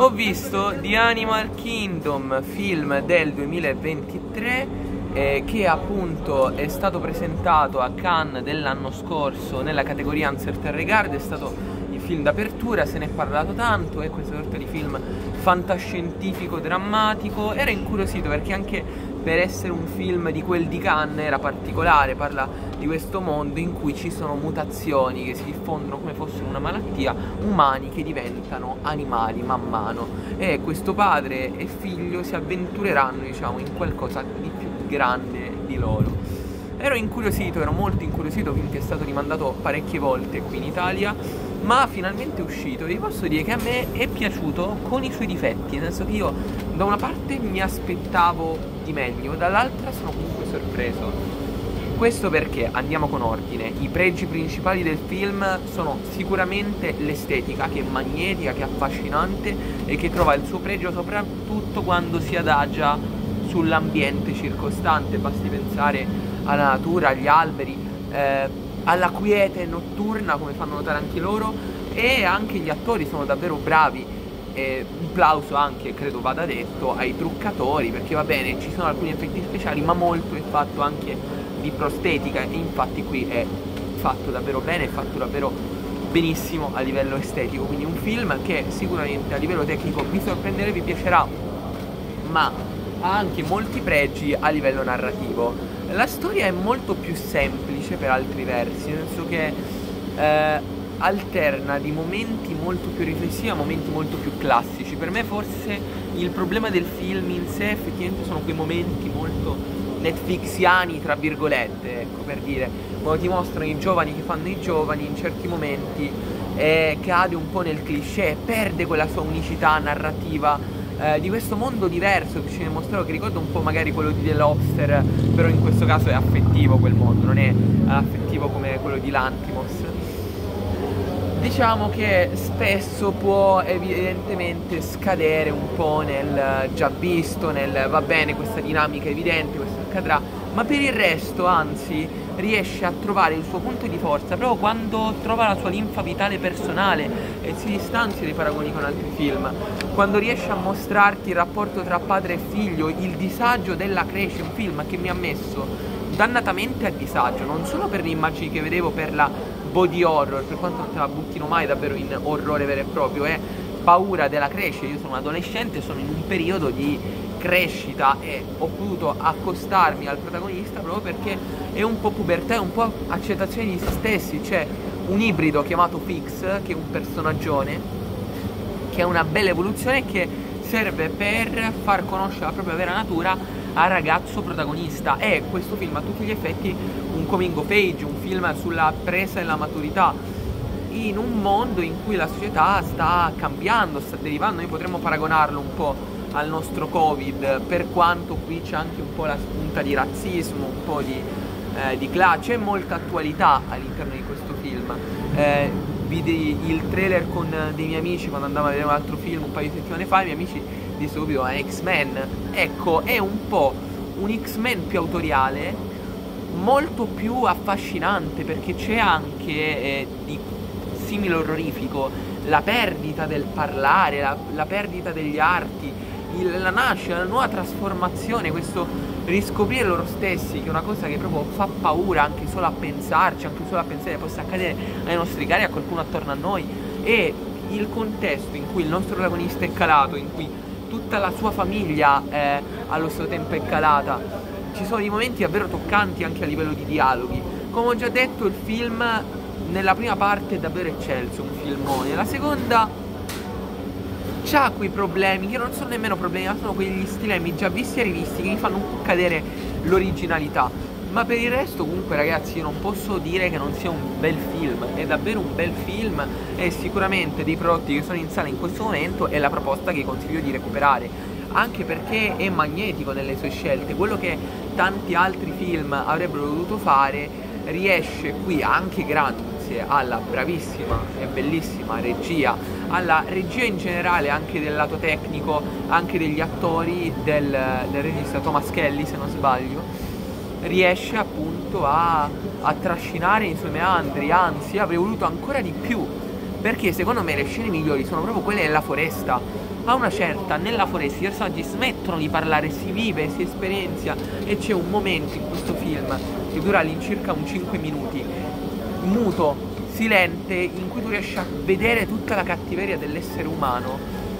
Ho visto The Animal Kingdom, film del 2023 eh, che appunto è stato presentato a Cannes dell'anno scorso nella categoria Uncertain Regard, è stato il film d'apertura, se ne è parlato tanto, è questa sorta di film fantascientifico drammatico, era incuriosito perché anche per essere un film di quel di Cannes era particolare, parla di questo mondo in cui ci sono mutazioni che si diffondono come fossero una malattia, umani che diventano animali man mano e questo padre e figlio si avventureranno diciamo in qualcosa di più grande di loro. Ero incuriosito, ero molto incuriosito finché è stato rimandato parecchie volte qui in Italia, ma finalmente è uscito e vi posso dire che a me è piaciuto con i suoi difetti, nel senso che io da una parte mi aspettavo meglio, dall'altra sono comunque sorpreso. Questo perché, andiamo con ordine, i pregi principali del film sono sicuramente l'estetica che è magnetica, che è affascinante e che trova il suo pregio soprattutto quando si adagia sull'ambiente circostante, basti pensare alla natura, agli alberi, eh, alla quiete notturna come fanno notare anche loro e anche gli attori sono davvero bravi e un plauso anche, credo vada detto, ai truccatori perché va bene, ci sono alcuni effetti speciali ma molto è fatto anche di prostetica e infatti qui è fatto davvero bene, è fatto davvero benissimo a livello estetico, quindi un film che sicuramente a livello tecnico vi sorprenderà e vi piacerà, ma ha anche molti pregi a livello narrativo. La storia è molto più semplice per altri versi, nel senso che eh, alterna di momenti molto più riflessivi a momenti molto più classici. Per me forse il problema del film in sé effettivamente sono quei momenti molto netflixiani, tra virgolette, ecco per dire, quando ti mostrano i giovani che fanno i giovani in certi momenti eh, cade un po' nel cliché, perde quella sua unicità narrativa eh, di questo mondo diverso che ci viene mostrato, che ricorda un po' magari quello di The Lobster, però in questo caso è affettivo quel mondo, non è affettivo come quello di Lantimos. Diciamo che spesso può evidentemente scadere un po' nel già visto, nel va bene questa dinamica è evidente, questo accadrà, ma per il resto anzi riesce a trovare il suo punto di forza proprio quando trova la sua linfa vitale personale e si distanzia dai paragoni con altri film, quando riesce a mostrarti il rapporto tra padre e figlio, il disagio della crescita, un film che mi ha messo dannatamente a disagio, non solo per le immagini che vedevo, per la body horror, per quanto non te la buttino mai davvero in orrore vero e proprio, è paura della crescita, io sono un adolescente, sono in un periodo di crescita e ho potuto accostarmi al protagonista proprio perché è un po' pubertà, è un po' accettazione di se stessi, c'è un ibrido chiamato Fix, che è un personaggione, che è una bella evoluzione che serve per far conoscere la propria vera natura al ragazzo protagonista. È questo film a tutti gli effetti un coming of age, un film sulla presa della maturità in un mondo in cui la società sta cambiando, sta derivando, noi potremmo paragonarlo un po' al nostro Covid, per quanto qui c'è anche un po' la spunta di razzismo, un po' di, eh, di classe, c'è molta attualità all'interno di questo film. Eh, vidi il trailer con dei miei amici quando andavo a vedere un altro film un paio di settimane fa, i miei amici di subito a X-Men. Ecco, è un po' un X-Men più autoriale, molto più affascinante perché c'è anche eh, di simile orrorifico la perdita del parlare, la, la perdita degli arti, il, la nascita, la nuova trasformazione, questo riscoprire loro stessi, che è una cosa che proprio fa paura anche solo a pensarci, anche solo a pensare che possa accadere ai nostri cari, a qualcuno attorno a noi, e il contesto in cui il nostro protagonista è calato, in cui tutta la sua famiglia è, allo stesso tempo è calata. Ci sono dei momenti davvero toccanti anche a livello di dialoghi. Come ho già detto, il film nella prima parte è davvero eccelso, un filmone. La seconda c'ha quei problemi che non sono nemmeno problemi, ma sono quegli stilemi già visti e rivisti che mi fanno cadere l'originalità. Ma per il resto comunque ragazzi io non posso dire che non sia un bel film, è davvero un bel film e sicuramente dei prodotti che sono in sala in questo momento è la proposta che consiglio di recuperare, anche perché è magnetico nelle sue scelte, quello che tanti altri film avrebbero dovuto fare riesce qui anche grazie alla bravissima e bellissima regia, alla regia in generale anche del lato tecnico, anche degli attori del, del regista Thomas Kelly se non sbaglio riesce appunto a, a trascinare i suoi meandri, anzi avrei voluto ancora di più, perché secondo me le scene migliori sono proprio quelle nella foresta, a una certa nella foresta i personaggi smettono di parlare, si vive, si esperienza e c'è un momento in questo film che dura all'incirca un 5 minuti, muto, silente, in cui tu riesci a vedere tutta la cattiveria dell'essere umano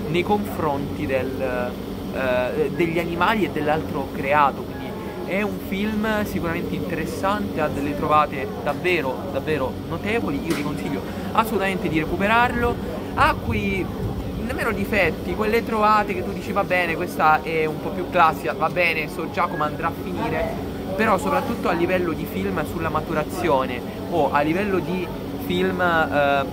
nei confronti del, eh, degli animali e dell'altro creato. È un film sicuramente interessante, ha delle trovate davvero, davvero notevoli. Io vi consiglio assolutamente di recuperarlo. Ha qui nemmeno difetti, quelle trovate che tu dici va bene, questa è un po' più classica, va bene, so già come andrà a finire, però soprattutto a livello di film sulla maturazione o a livello di film eh,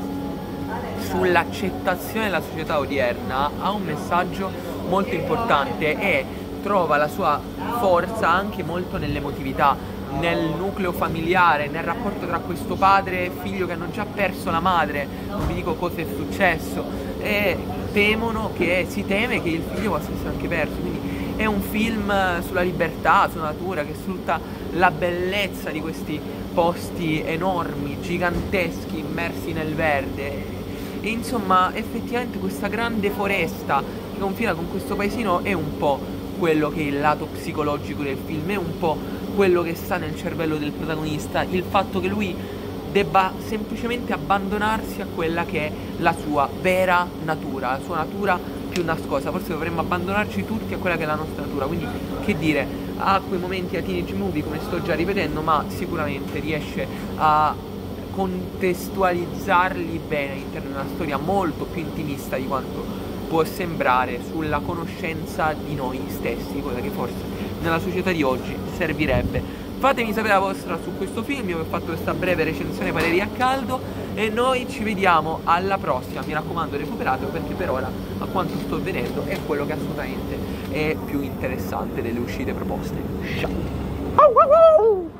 sull'accettazione della società odierna ha un messaggio molto importante e trova la sua forza anche molto nell'emotività, nel nucleo familiare, nel rapporto tra questo padre e figlio che hanno già perso la madre, non vi dico cosa è successo, e temono che si teme che il figlio possa essere anche perso. Quindi è un film sulla libertà, sulla natura, che sfrutta la bellezza di questi posti enormi, giganteschi, immersi nel verde. E insomma, effettivamente questa grande foresta che confina con questo paesino è un po' quello che è il lato psicologico del film, è un po' quello che sta nel cervello del protagonista, il fatto che lui debba semplicemente abbandonarsi a quella che è la sua vera natura, la sua natura più nascosta. Forse dovremmo abbandonarci tutti a quella che è la nostra natura. Quindi, che dire, ha quei momenti a teenage movie, come sto già ripetendo, ma sicuramente riesce a contestualizzarli bene all'interno di una storia molto più intimista di quanto può sembrare sulla conoscenza di noi stessi, cosa che forse nella società di oggi servirebbe. Fatemi sapere la vostra su questo film, io vi ho fatto questa breve recensione pareri a caldo e noi ci vediamo alla prossima, mi raccomando recuperatelo perché per ora a quanto sto vedendo è quello che assolutamente è più interessante delle uscite proposte. Ciao!